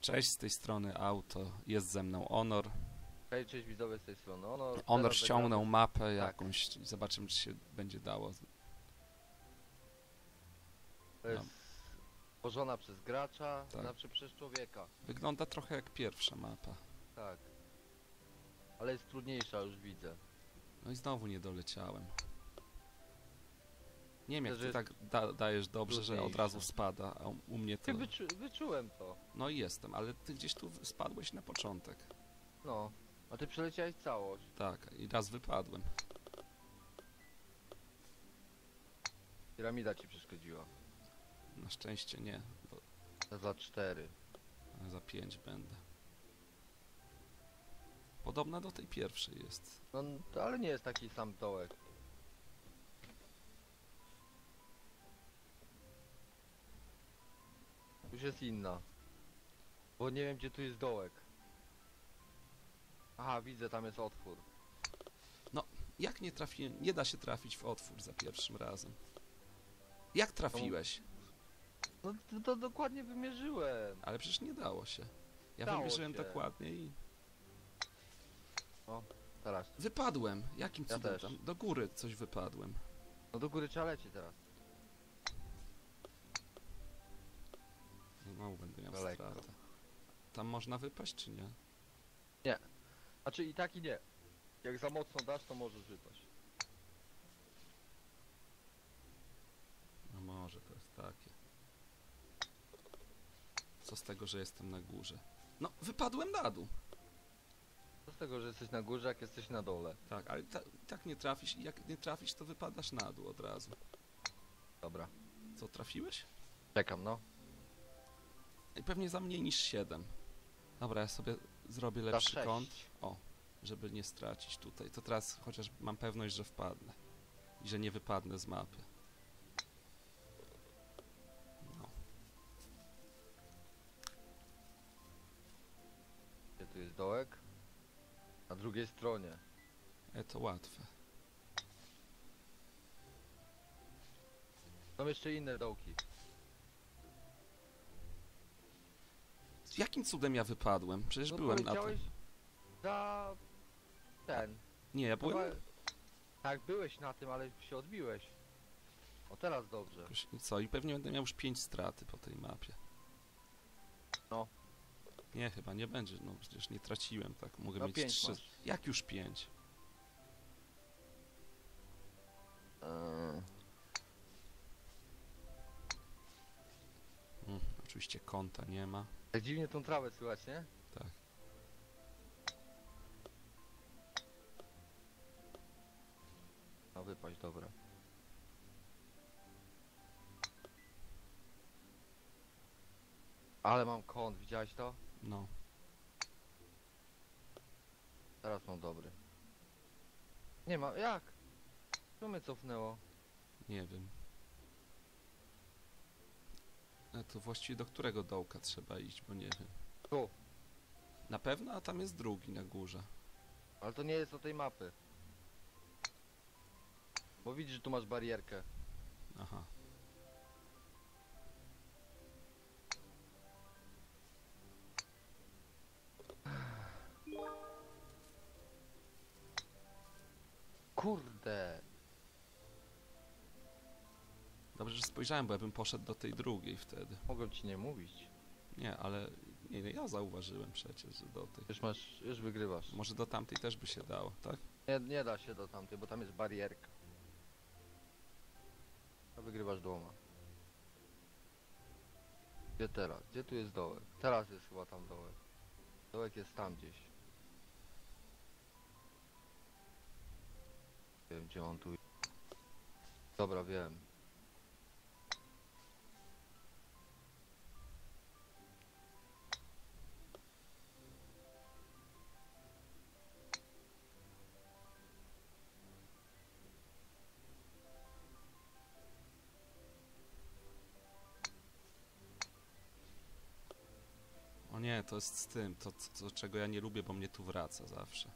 Cześć, z tej strony auto, jest ze mną Honor. Hej, cześć widzowie z tej strony. Ono, Honor teraz ściągnął zagramy- mapę jakąś, zobaczymy czy się będzie dało. To jest tworzona przez gracza, Tak. zawsze przez człowieka. Wygląda trochę jak pierwsza mapa. Tak. Ale jest trudniejsza, już widzę. No i znowu nie doleciałem. Nie wiem jak ty tak da, dajesz dobrze, że od razu spada, a u- mnie to... Ty wyczu wyczułem to. No i jestem, ale ty gdzieś tu spadłeś na początek. No. A ty przeleciałeś całość. Tak, i raz wypadłem. Piramida ci przeszkodziła. Na szczęście nie, bo za cztery. za pięć będę. Podobna do tej pierwszej jest. No, to, ale nie jest taki sam dołek. Już jest inna. Bo nie wiem gdzie tu jest dołek. Aha, widzę, tam jest otwór. Jak nie trafiłem? Nie da się trafić w otwór za pierwszym razem. Jak trafiłeś? No to, to dokładnie wymierzyłem. Ale przecież nie dało się. Ja Dało wymierzyłem się. dokładnie i Teraz. wypadłem. Jakim Ja cudem też. tam? Do góry coś wypadłem. No do góry trzeba lecieć teraz. Znowu będę miał Daleko. Tam można wypaść czy nie? Znaczy i tak i nie. Jak za mocno dasz, to możesz wypaść. No może to jest takie. Co z tego, że jestem na górze? No, wypadłem na dół. Co z tego, że jesteś na górze, jak jesteś na dole? Tak, ale ta, tak nie trafisz i jak nie trafisz, to wypadasz na dół od razu. Dobra. Co, trafiłeś? Czekam, no. Pewnie za mniej niż 7. Dobra, ja sobie zrobię lepszy sześć. kąt, żeby nie stracić tutaj. To teraz chociaż mam pewność, że wpadnę. I że nie wypadnę z mapy. No, Gdzie tu jest dołek? Na drugiej stronie. e, to łatwe. Są jeszcze inne dołki. Jakim cudem ja wypadłem? Przecież No byłem na tym. za... ten. Nie, ja byłem... Chyba- Tak, byłeś na tym, ale się odbiłeś. O teraz dobrze. Jakoś- co? I pewnie będę miał już 5 straty po tej mapie. No. Nie, chyba nie będzie. No przecież nie traciłem, tak? Mogę No mieć pięć 3. masz. Jak już 5? Eee, Mm, oczywiście konta nie ma. Tak dziwnie tą trawę słychać, nie? Tak. No wypaść, dobra. Ale mam kąt, widziałeś to? No. Teraz mam dobry. Nie ma, jak? Co mnie cofnęło? Nie wiem. A to właściwie do którego dołka trzeba iść, bo nie wiem. Tu. Na pewno, a tam jest drugi na górze. Ale to nie jest do tej mapy. Bo widzisz, że tu masz barierkę. Aha. Kurde. Dobrze, że spojrzałem, bo ja bym poszedł do tej drugiej wtedy. Mogłem ci nie mówić. Nie, ale nie, nie, ja zauważyłem przecież, że do tej. Już masz, już wygrywasz. Może do tamtej też by się dało, tak? Nie, nie da się do tamtej, bo tam jest barierka. A wygrywasz dwoma. Gdzie teraz? Gdzie tu jest dołek? Teraz jest chyba tam dołek. Dołek jest tam gdzieś. Wiem gdzie on tu Dobra, wiem. To jest z tym, to, to, czego ja nie lubię, bo mnie tu wraca zawsze.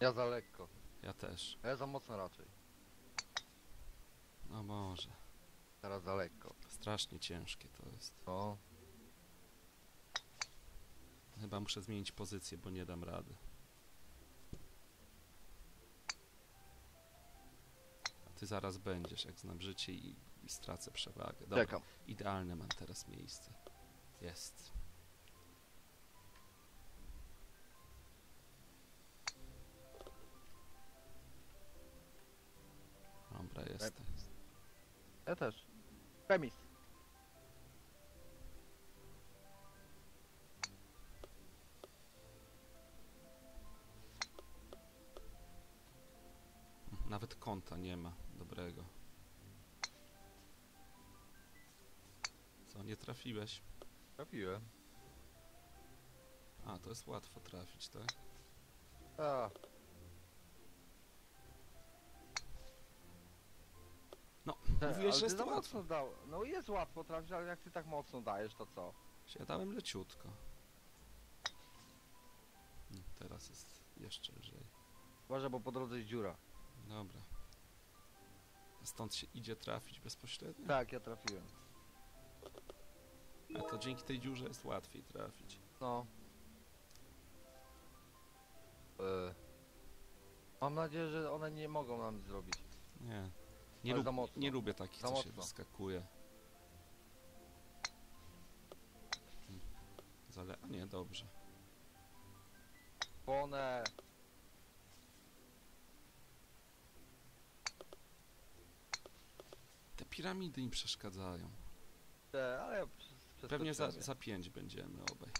Ja za lekko. Ja też. Ja za mocno raczej. No może. Teraz za lekko. Strasznie ciężkie to jest. O, Chyba muszę zmienić pozycję, bo nie dam rady. A ty zaraz będziesz, jak znam życie i, i stracę przewagę. Dobra, czekam. idealne mam teraz miejsce. Jest. Dobra, jestem. Ja też. Nawet konta nie ma dobrego. Nie trafiłeś? Trafiłem. A, to jest łatwo trafić, tak? A. No, Te, mówiłeś, ale że ty jest za łatwo. mocno dał. No jest łatwo trafić, ale jak ty tak mocno dajesz, to co? Ja dałem leciutko. Mm, Teraz jest jeszcze lżej. Uważaj, bo po drodze jest dziura. Dobra. Stąd się idzie trafić bezpośrednio? Tak, ja trafiłem. A to dzięki tej dziurze jest łatwiej trafić. No. E. Mam nadzieję, że one nie mogą nam nic zrobić. Nie. Nie, Ale lub, za mocno. nie lubię takich, Za co się mocno. wyskakuje. Zale... A nie, dobrze. One. Te piramidy im przeszkadzają. Te, ale Pewnie za, za pięć będziemy obaj.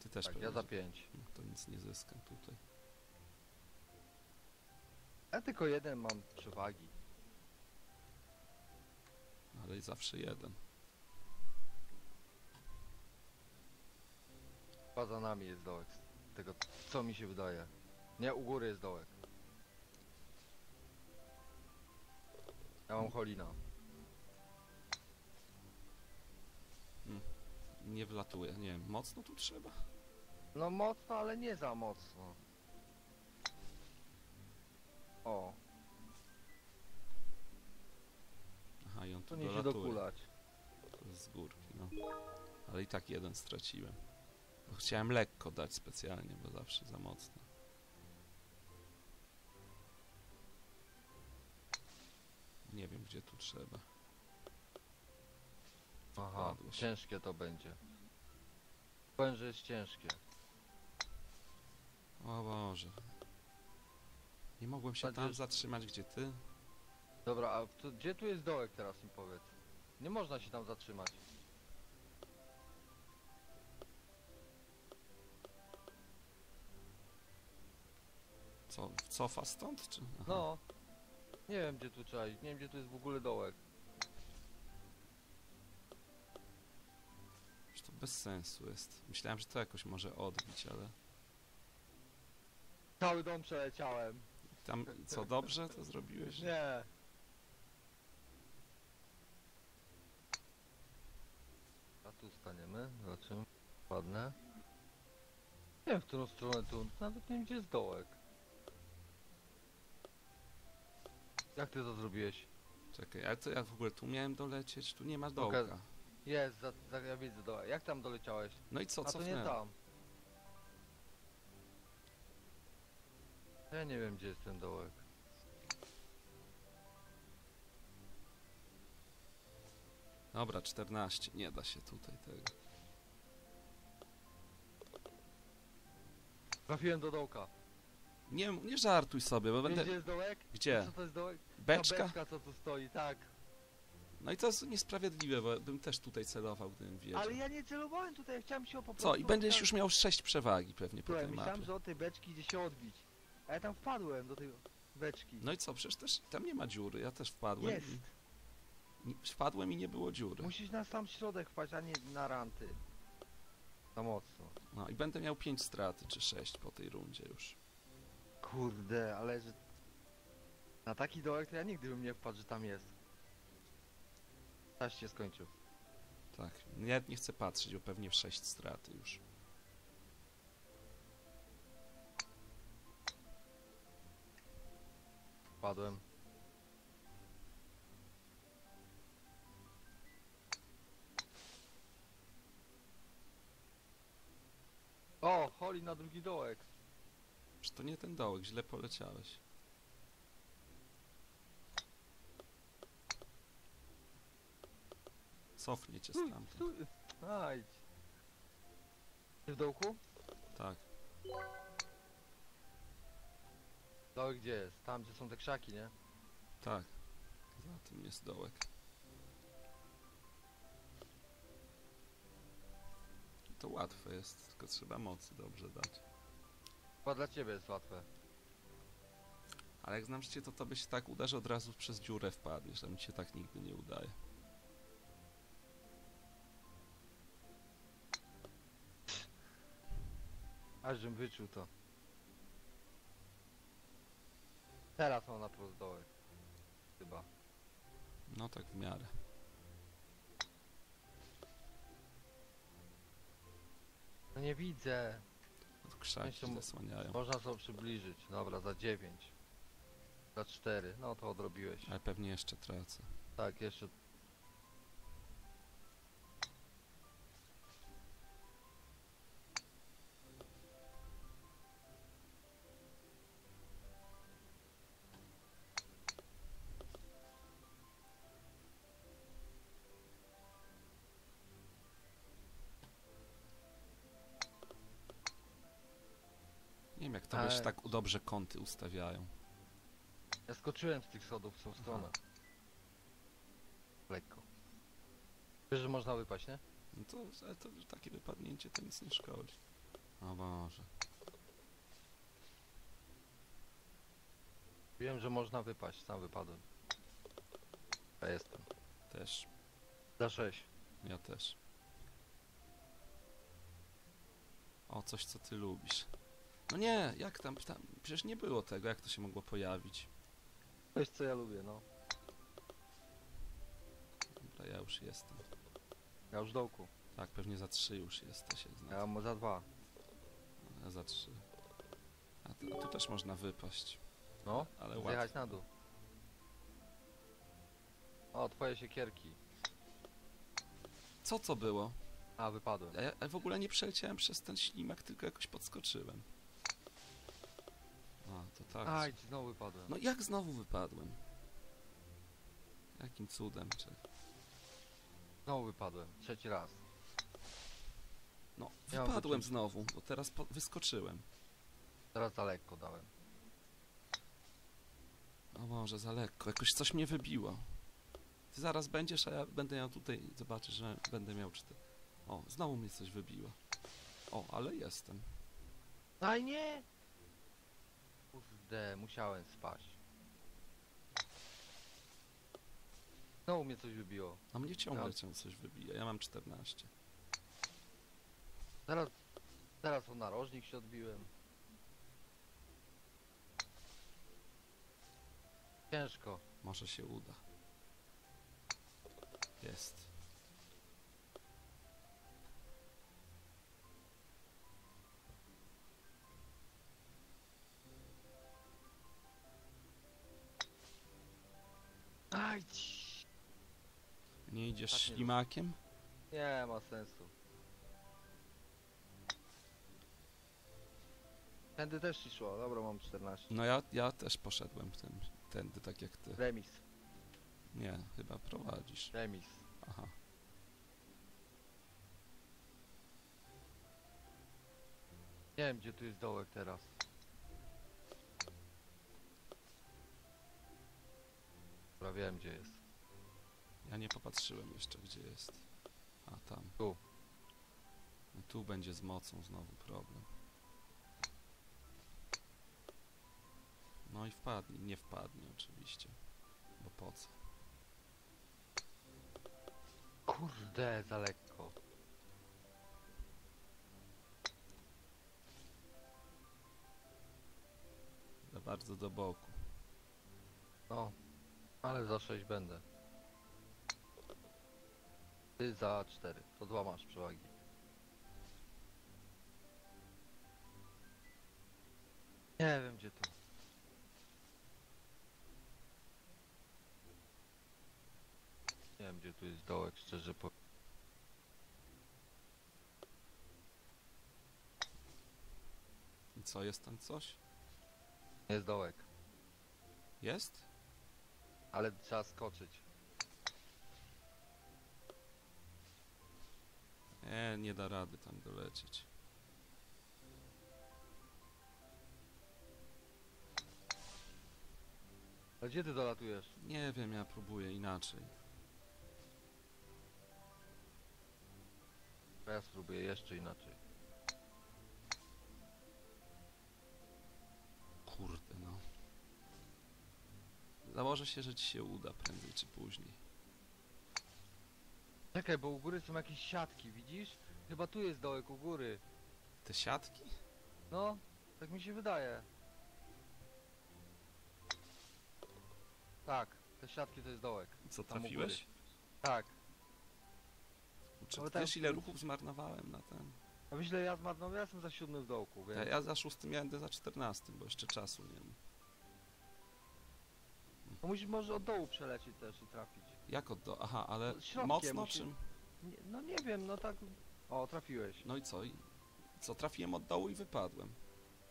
Ty też Tak, pewnie. ja za pięć. No, to nic nie zyskam tutaj. Ja tylko jeden mam przewagi. Ale i zawsze jeden. Chyba za nami jest dołek. z Tego, co mi się wydaje. Nie, u góry jest dołek. Ja mam Holina. Nie wlatuje. Nie wiem, mocno tu trzeba? No mocno, ale nie za mocno. O, Aha, i on tu to nie się dolatuje. dokulać. Z górki, no. Ale i tak jeden straciłem. Bo chciałem lekko dać specjalnie, bo zawsze za mocno. Nie wiem, gdzie tu trzeba. Aha, ciężkie to będzie. Powiem, że jest ciężkie. O Boże. Nie mogłem się tam zatrzymać, gdzie ty? Dobra, a gdzie tu jest dołek teraz mi powiedz? Nie można się tam zatrzymać. Co, cofa stąd, czy? Aha. No. Nie wiem gdzie tu trzeba iść, nie wiem gdzie tu jest w ogóle dołek. Bez sensu jest. Myślałem, że to jakoś może odbić, ale... Cały dom przeleciałem. Tam, co, dobrze to zrobiłeś? Nie. A tu staniemy, zobaczymy. Ładne. Nie wiem w którą stronę tu, nawet nie wiem gdzie jest dołek. Jak ty to zrobiłeś? Czekaj, ale to jak w ogóle tu miałem dolecieć? Tu nie ma dołka. Jest, za, za, ja widzę dołek. Jak tam doleciałeś? No i co, A to nie cofnęłem? tam. Ja nie wiem gdzie jest ten dołek. Dobra, 14. Nie da się tutaj tego. Trafiłem do dołka. Nie, nie żartuj sobie, bo Wiesz będę... gdzie jest dołek? Gdzie? Co to jest dołek? Ta Beczka? beczka co tu stoi, tak. No i to jest niesprawiedliwe, bo bym też tutaj celował, gdybym wiedział. Ale ja nie celowałem tutaj, chciałem się po prostu... Co, i będziesz tak- już miał 6 przewagi pewnie po Słuchaj, tej myślałem, mapie. że od tej beczki idzie się odbić. A ja tam wpadłem do tej beczki. No i co, przecież też tam nie ma dziury, ja też wpadłem Jest. i... Nie, wpadłem i nie było dziury. Musisz na sam środek wpaść, a nie na ranty. Za mocno. No i będę miał 5 straty, czy 6 po tej rundzie już. Kurde, ale że... Na taki dołek to ja nigdy bym nie wpadł, że tam jest. Aż się skończył. Tak. No ja nie chcę patrzeć, bo pewnie w 6 straty już. Padłem. O, holi na drugi dołek. Przecież to nie ten dołek, źle poleciałeś. Cofnie cię stamtąd. Ty w dołku? Tak. Dołek gdzie jest? Tam gdzie są te krzaki, nie? Tak. Za tym jest dołek. To łatwe jest, tylko trzeba mocy dobrze dać. Chyba dla ciebie jest łatwe. Ale jak znam życie, to tobie się tak uda, że od razu przez dziurę wpadniesz, a mi się tak nigdy nie udaje. Aż żebym wyczuł to. Teraz mam na dołek. Chyba. No tak w miarę. No nie widzę. No krzaki mo- zasłaniają. Można sobie przybliżyć. Dobra, za 9. Za 4. No to odrobiłeś. Ale pewnie jeszcze tracę. Tak, jeszcze. Się Ale- tak dobrze kąty ustawiają. Ja skoczyłem z tych schodów w tą stronę. Lekko. Wiesz, że można wypaść, nie? No to, ale to takie wypadnięcie to nic nie szkodzi. O Boże. Wiem, że można wypaść, sam wypadłem. Ja jestem. Też. Za 6. Ja też. O, coś co ty lubisz. No nie, jak tam, tam, przecież nie było tego, jak to się mogło pojawić. Coś co ja lubię, no. Dobra, ja już jestem. Ja już w dołku. Tak, pewnie za trzy już jesteś. jak znam. Ja mam za dwa. Ja za trzy. A, tu- a tu też można wypaść. No, Ale zjechać łatwo. na dół. O, twoje siekierki. Co to było? A, wypadłem. Ja, ja w ogóle nie przeleciałem przez ten ślimak, tylko jakoś podskoczyłem. Tak. Aj, znowu wypadłem. No jak znowu wypadłem? Jakim cudem? Czy... Znowu wypadłem. Trzeci raz. No, Ja wypadłem znowu, bo teraz po... wyskoczyłem. Teraz za lekko dałem. O może za lekko, jakoś coś mnie wybiło. Ty zaraz będziesz, a ja będę miał tutaj, zobaczysz, że będę miał cztery. O, znowu mnie coś wybiło. O, ale jestem. Aj, nie! Kurde, musiałem spaść. Znowu mnie coś wybiło. A mnie ciągle cię coś wybija, ja mam 14. Teraz, teraz o narożnik się odbiłem. Ciężko. Może się uda. Jest. Aj, ci- Nie idziesz Tak nie ślimakiem? nie ma sensu. Tędy też ci szło, dobra mam 14. No ja, ja też poszedłem tym, tędy, tak jak ty. Remis, Nie, chyba prowadzisz. remis. Aha. Nie wiem gdzie tu jest dołek teraz. Dobra, wiem gdzie jest. Ja nie popatrzyłem jeszcze, gdzie jest. A tam. Tu. No tu będzie z mocą znowu problem. No i wpadnie, nie wpadnie oczywiście. Bo po co? Kurde, za lekko. Za bardzo do boku. No, ale za 6 będę. Ty za 4, to dwa masz przewagi. Nie wiem gdzie tu. Nie wiem gdzie tu jest dołek, szczerze powiem. Co, jest tam coś? Jest dołek. Jest? Ale trzeba skoczyć. Nie, nie da rady tam dolecieć. A gdzie ty dolatujesz? Nie wiem, ja próbuję inaczej. Ja spróbuję jeszcze inaczej. Założę się, że ci się uda prędzej czy później. Czekaj, bo u góry są jakieś siatki, widzisz? Chyba tu jest dołek u góry. Te siatki? No, tak mi się wydaje. Tak, te siatki to jest dołek. Co, Tam u trafiłeś? Tak. No tam- wiesz ile ruchów zmarnowałem na ten? A ile ja zmarnowałem? Ja jestem za siódmym w dołku, Ja, więc... ja za szóstym jadę za czternastym, bo jeszcze czasu nie mam. No musisz może od dołu przelecieć też i trafić. Jak od do... Aha, ale No, środkiem mocno musi- czym? Nie, no nie wiem, no tak... O, trafiłeś. No i co? I co, trafiłem od dołu i wypadłem.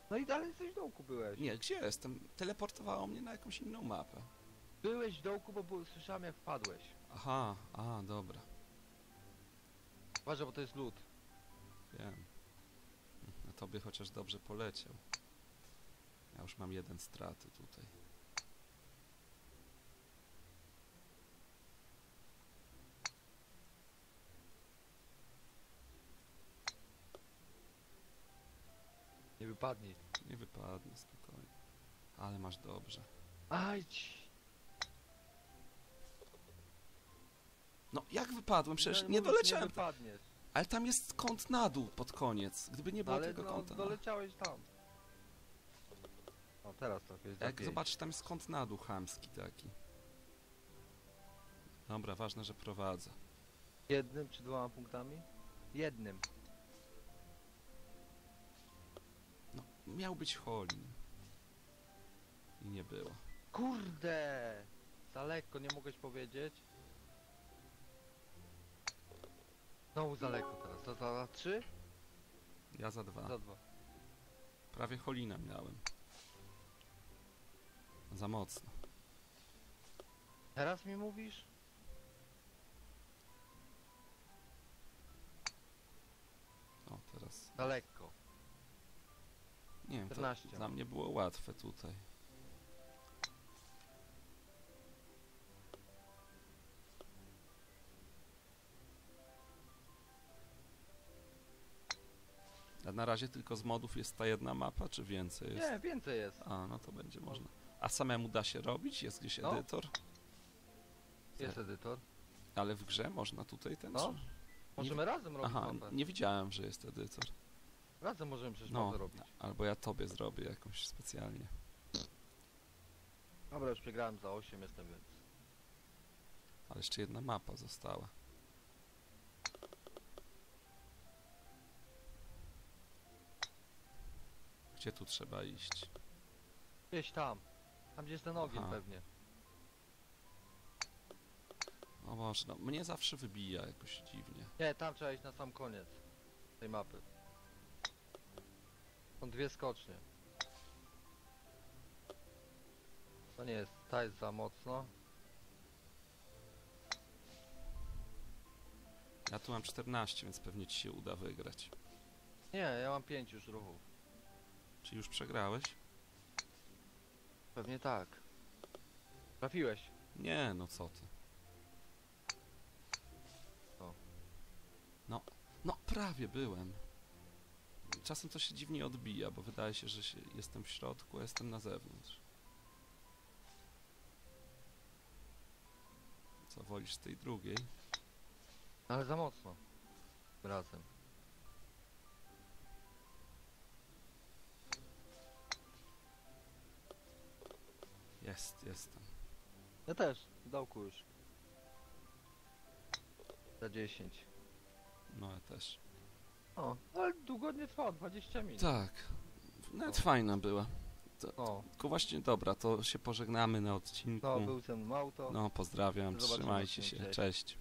No i dalej jesteś w dołku byłeś. Nie, gdzie jestem? Teleportowało mnie na jakąś inną mapę. Byłeś w dołku, bo był, słyszałem jak wpadłeś. Aha, a, dobra, Uważaj, bo to jest lód. wiem. Na tobie chociaż dobrze poleciał. Ja już mam jeden straty tutaj. Nie wypadnij. Nie wypadnę, spokojnie. Ale masz dobrze. Ajdź! No, jak wypadłem? Przecież No, nie doleciałem. Nie wypadniesz. Ale tam jest kąt na dół pod koniec. Gdyby nie No, było ale tego no, kąta. na- doleciałeś tam. O, teraz trafiłeś. za Jak zobaczysz, tam jest kąt na dół chamski taki. Dobra, ważne, że prowadzę. Jednym czy dwoma punktami? Jednym. Miał być Holin. I nie było. Kurde! Za lekko, nie mogłeś powiedzieć? Znowu za lekko teraz. To za, za trzy? Ja za dwa. Za dwa. Prawie Holina miałem. Za mocno. Teraz mi mówisz? O, teraz. Za lekko. Nie wiem, to 14. dla mnie było łatwe tutaj. A na razie tylko z modów jest ta jedna mapa, czy więcej jest? Nie, więcej jest. A, no to będzie można. A samemu da się robić? Jest gdzieś No. edytor? Jest edytor. Ale w grze można tutaj ten? No. czy- Możemy razem robić Aha, mapę. nie widziałem, że jest edytor. Razem możemy przecież No, mapę robić. albo ja tobie zrobię jakąś specjalnie. Dobra, już przegrałem za 8 jestem, więc... Ale jeszcze jedna mapa została. Gdzie tu trzeba iść? Gdzieś tam. Tam gdzie jest ten ogień Aha. pewnie. O Boże, no mnie zawsze wybija jakoś dziwnie. Nie, tam trzeba iść na sam koniec tej mapy. Są dwie skocznie. To nie jest, ta jest za mocno. Ja tu mam 14, więc pewnie ci się uda wygrać. Nie, ja mam 5 już ruchów. Czy już przegrałeś? Pewnie tak. Trafiłeś. Nie, no co ty. O. No, no prawie byłem. Czasem to się dziwnie odbija, bo wydaje się, że się, jestem w środku, a jestem na zewnątrz. Co, wolisz tej drugiej? Ale za mocno. Razem. Jest, jestem. Ja też, w dołku już. Za 10. No ja też. O, ale długo nie trwa, 20 minut. Tak. Nawet O. fajna była. O, Tylko właśnie dobra, to się pożegnamy na odcinku. no był ten auto. No, pozdrawiam, Zobaczymy trzymajcie się, cześć.